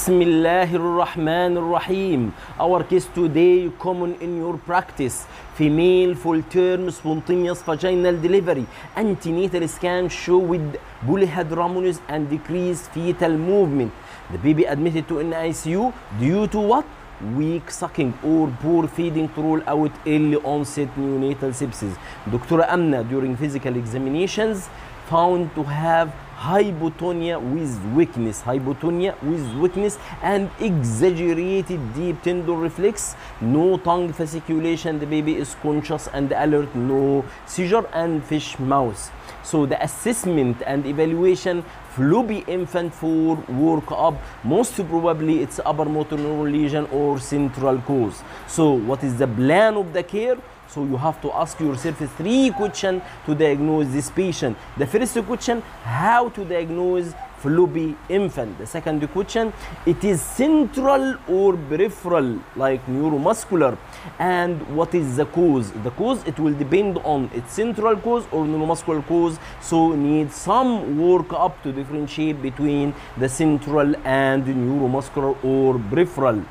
Bismillahir Rahmanir Rahim. Our case today common in your practice. Female full term spontaneous vaginal delivery. Antenatal scan show with polyhydramnios and decreased fetal movement. The baby admitted to NICU due to what? weak sucking or poor feeding to rule out early onset neonatal sepsis. Dr. Amna during physical examinations found to have hypotonia with weakness, hypotonia with weakness and exaggerated deep tendon reflex, no tongue fasciculation, the baby is conscious and alert, no seizure and fish mouth. So the assessment and evaluation floppy infant for workup most probably it's upper motor neuron lesion or central cause. So what is the plan of the care so you have to ask yourself three questions to diagnose this patient. The first question how to diagnose floppy infant? The second question it is central or peripheral like neuromuscular? And what is the cause? The cause it will depend on its central cause or neuromuscular cause. So need some work up to differentiate between the central and neuromuscular or peripheral.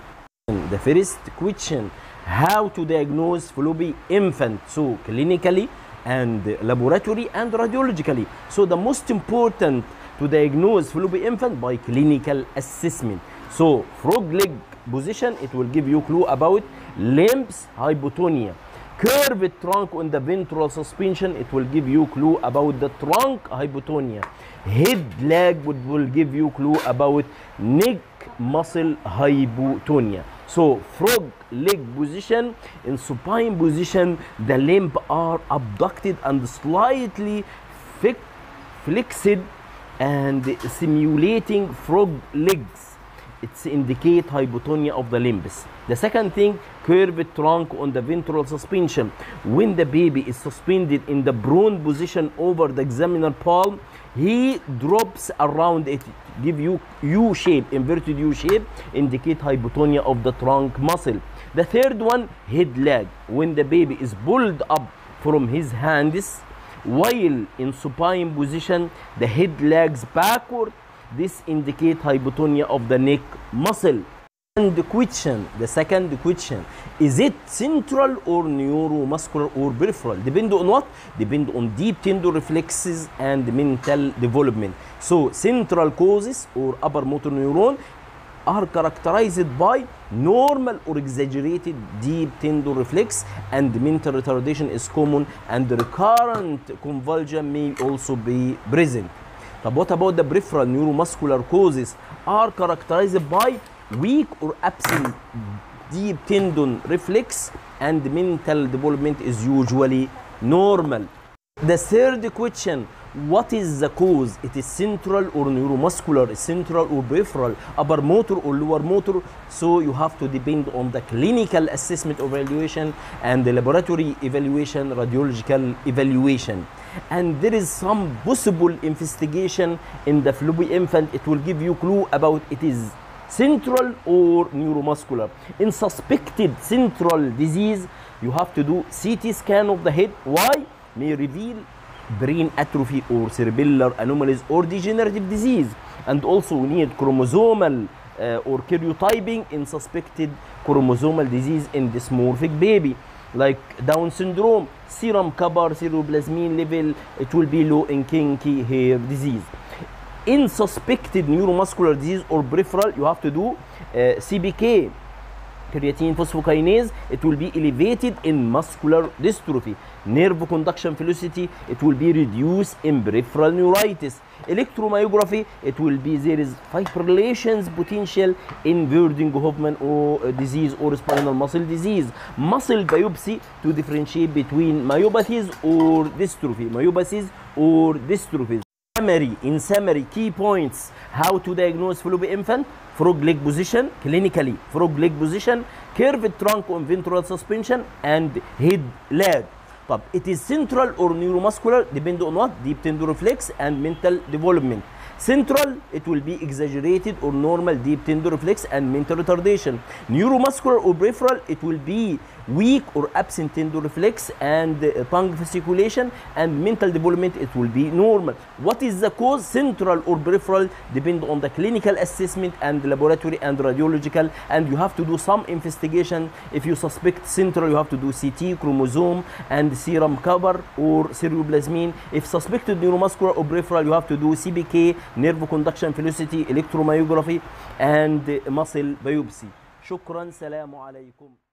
The first question how to diagnose floppy infant. So clinically and laboratory and radiologically. So the most important to diagnose floppy infant by clinical assessment. So frog leg position it will give you clue about limbs hypotonia. Curved trunk on the ventral suspension it will give you clue about the trunk hypotonia. Head leg would, will give you clue about neck muscle hypotonia so frog leg position in supine position the limb are abducted and slightly flexed and simulating frog legs. It's indicate hypotonia of the limbs. The second thing curved trunk on the ventral suspension. When the baby is suspended in the prone position over the examiner palm he drops around it give you u shape inverted u shape indicate hypotonia of the trunk muscle. The third one head leg. When the baby is pulled up from his hands while in supine position the head lags backward. This indicate hypotonia of the neck muscle and the question the second question is it central or neuromuscular or peripheral? Depend on what? Depend on deep tender reflexes and mental development. So central causes or upper motor neuron are characterized by normal or exaggerated deep tendon reflex and mental retardation is common and recurrent convulsion may also be present. But what about the peripheral neuromuscular causes? Are characterized by weak or absent deep tendon reflex and mental development is usually normal. The third question what is the cause? It is central or neuromuscular central or peripheral? Upper motor or lower motor? So you have to depend on the clinical assessment evaluation and the laboratory evaluation radiological evaluation. And there is some possible investigation in the floppy infant. It will give you clue about it is central or neuromuscular. In suspected central disease you have to do ct scan of the head. Why? May reveal brain atrophy or cerebellar anomalies or degenerative disease. And also we need chromosomal uh, or karyotyping in suspected chromosomal disease in dysmorphic baby. Like Down syndrome, serum copper, ceruloplasmin level, it will be low in kinky hair disease. In suspected neuromuscular disease or peripheral, you have to do uh, CBK, creatine phosphokinase, it will be elevated in muscular dystrophy. Nerve conduction velocity, it will be reduced in peripheral neuritis. Electromyography, it will be there is fibrillations potential in Werdnig-Hoffmann or uh, disease or spinal muscle disease. Muscle biopsy to differentiate between myopathies or dystrophy, myopathies or dystrophies. Summary, in summary, key points, how to diagnose floppy infant, frog leg position, clinically, frog leg position, curved trunk on ventral suspension, and head lag. طب it is central or neuromuscular depend on what? Deep tender reflex and mental development. Central it will be exaggerated or normal deep tender reflex and mental retardation. Neuromuscular or peripheral it will be weak or absent tender reflex and uh, tongue fasciculation and mental development it will be normal what is the cause central or peripheral depend on the clinical assessment and laboratory and radiological and you have to do some investigation if you suspect central you have to do ct chromosome and serum cover or cerebroplasmin if suspected neuromuscular or peripheral you have to do cbk nerve conduction velocity electromyography and muscle biopsy شكرا سلام عليكم